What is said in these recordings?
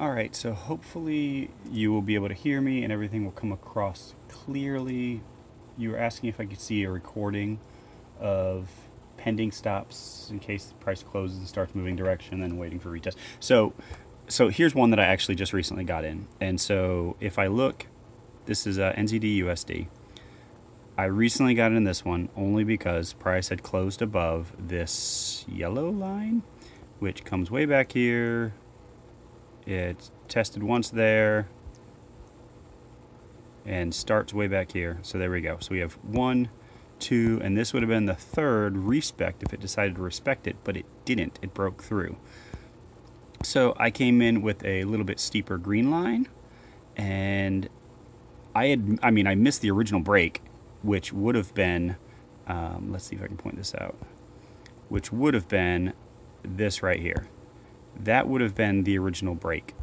All right, so hopefully you will be able to hear me and everything will come across clearly. You were asking if I could see a recording of pending stops in case the price closes and starts moving direction, then waiting for retest. So, so here's one that I actually just recently got in. And so if I look, this is uh, a NZD USD. I recently got in this one only because price had closed above this yellow line, which comes way back here, it tested once there and starts way back here. So there we go. So we have one, two, and this would have been the third respect if it decided to respect it, but it didn't. It broke through. So I came in with a little bit steeper green line and I had, I mean, I missed the original break, which would have been, um, let's see if I can point this out, which would have been this right here that would have been the original break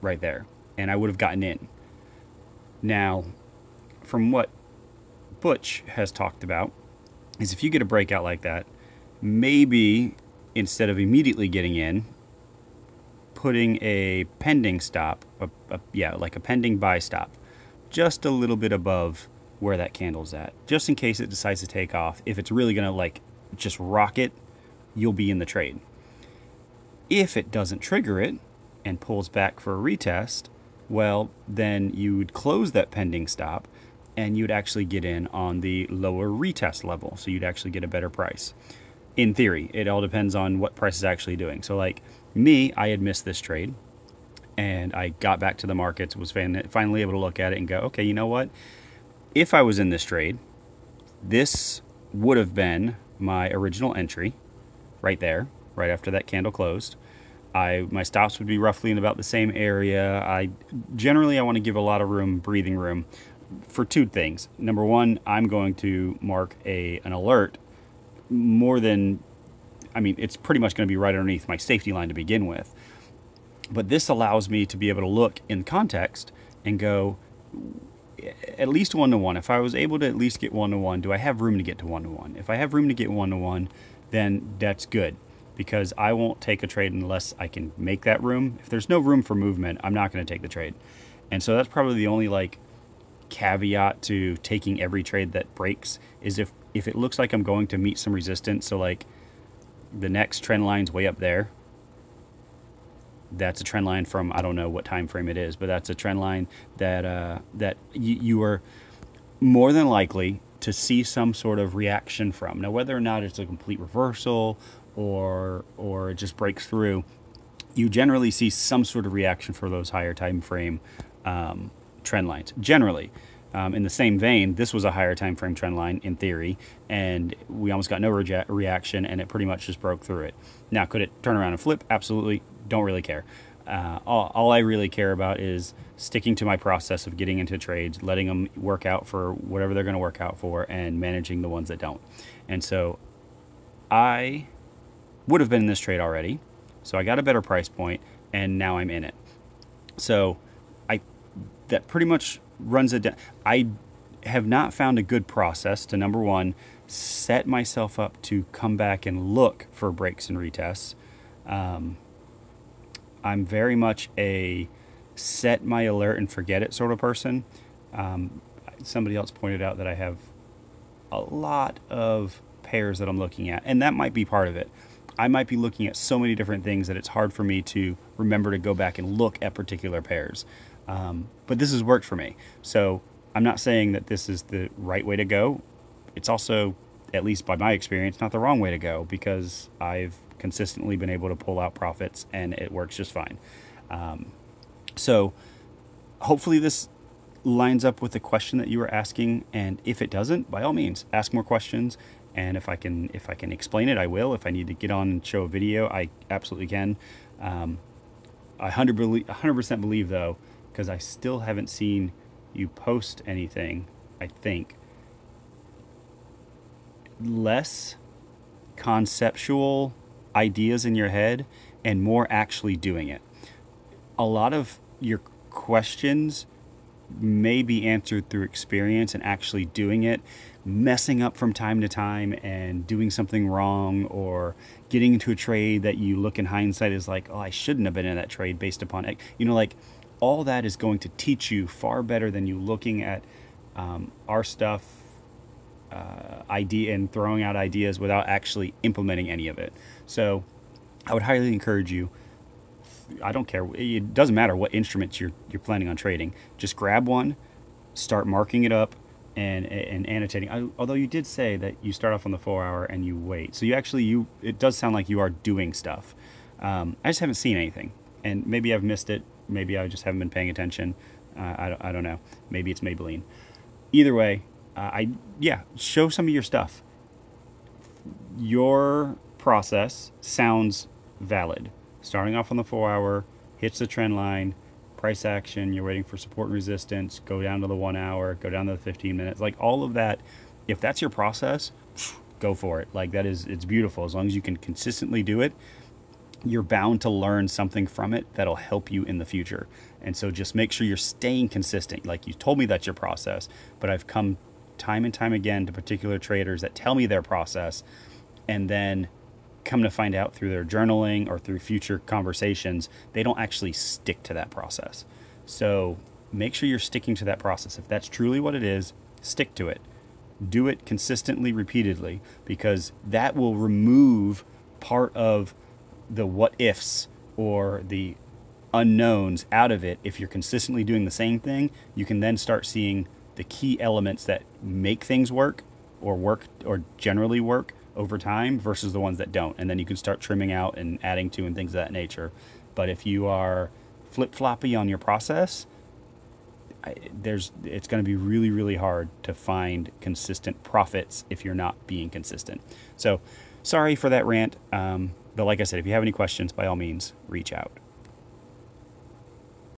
right there. And I would have gotten in. Now, from what Butch has talked about, is if you get a breakout like that, maybe instead of immediately getting in, putting a pending stop, a, a, yeah, like a pending buy stop, just a little bit above where that candle's at, just in case it decides to take off. If it's really gonna like just rocket, you'll be in the trade. If it doesn't trigger it and pulls back for a retest, well, then you would close that pending stop and you'd actually get in on the lower retest level. So you'd actually get a better price. In theory, it all depends on what price is actually doing. So, like me, I had missed this trade and I got back to the markets, was finally able to look at it and go, okay, you know what? If I was in this trade, this would have been my original entry right there, right after that candle closed. I my stops would be roughly in about the same area. I generally I want to give a lot of room, breathing room, for two things. Number one, I'm going to mark a an alert more than, I mean, it's pretty much going to be right underneath my safety line to begin with. But this allows me to be able to look in context and go at least one to one. If I was able to at least get one to one, do I have room to get to one to one? If I have room to get one to one, then that's good because I won't take a trade unless I can make that room. If there's no room for movement, I'm not going to take the trade. And so that's probably the only like caveat to taking every trade that breaks is if if it looks like I'm going to meet some resistance, so like the next trend line's way up there. That's a trend line from I don't know what time frame it is, but that's a trend line that uh, that you, you are more than likely to see some sort of reaction from. Now, whether or not it's a complete reversal or or it just breaks through, you generally see some sort of reaction for those higher time frame um, trend lines. Generally, um, in the same vein, this was a higher time frame trend line in theory, and we almost got no re- reaction, and it pretty much just broke through it. Now, could it turn around and flip? Absolutely. Don't really care. Uh, all, all I really care about is sticking to my process of getting into trades, letting them work out for whatever they're going to work out for, and managing the ones that don't. And so, I would have been in this trade already. So I got a better price point and now I'm in it. So I that pretty much runs it down. I have not found a good process to number one, set myself up to come back and look for breaks and retests. Um, I'm very much a set my alert and forget it sort of person. Um, somebody else pointed out that I have a lot of pairs that I'm looking at, and that might be part of it. I might be looking at so many different things that it's hard for me to remember to go back and look at particular pairs. Um, but this has worked for me. So I'm not saying that this is the right way to go. It's also, at least by my experience, not the wrong way to go because I've consistently been able to pull out profits and it works just fine. Um, so hopefully this lines up with the question that you were asking. And if it doesn't, by all means, ask more questions and if I can if I can explain it, I will. If I need to get on and show a video, I absolutely can. Um, I 100 percent believe though, because I still haven't seen you post anything. I think less conceptual ideas in your head and more actually doing it. A lot of your questions may be answered through experience and actually doing it, messing up from time to time and doing something wrong or getting into a trade that you look in hindsight is like, oh, I shouldn't have been in that trade based upon, it. you know, like all that is going to teach you far better than you looking at um, our stuff uh, idea and throwing out ideas without actually implementing any of it. So I would highly encourage you. I don't care. It doesn't matter what instruments you're you're planning on trading. Just grab one, start marking it up, and and annotating. Although you did say that you start off on the four hour and you wait, so you actually you it does sound like you are doing stuff. Um, I just haven't seen anything, and maybe I've missed it. Maybe I just haven't been paying attention. Uh, I, don't, I don't know. Maybe it's Maybelline. Either way, uh, I yeah, show some of your stuff. Your process sounds valid. Starting off on the four hour, hits the trend line, price action, you're waiting for support and resistance, go down to the one hour, go down to the 15 minutes, like all of that. If that's your process, go for it. Like that is, it's beautiful. As long as you can consistently do it, you're bound to learn something from it that'll help you in the future. And so just make sure you're staying consistent. Like you told me that's your process, but I've come time and time again to particular traders that tell me their process and then come to find out through their journaling or through future conversations, they don't actually stick to that process. So make sure you're sticking to that process. If that's truly what it is, stick to it. Do it consistently, repeatedly, because that will remove part of the what ifs or the unknowns out of it. If you're consistently doing the same thing, you can then start seeing the key elements that make things work or work or generally work over time versus the ones that don't. And then you can start trimming out and adding to and things of that nature. But if you are flip floppy on your process, I, there's it's going to be really really hard to find consistent profits if you're not being consistent. So, sorry for that rant. Um, but like I said, if you have any questions, by all means, reach out.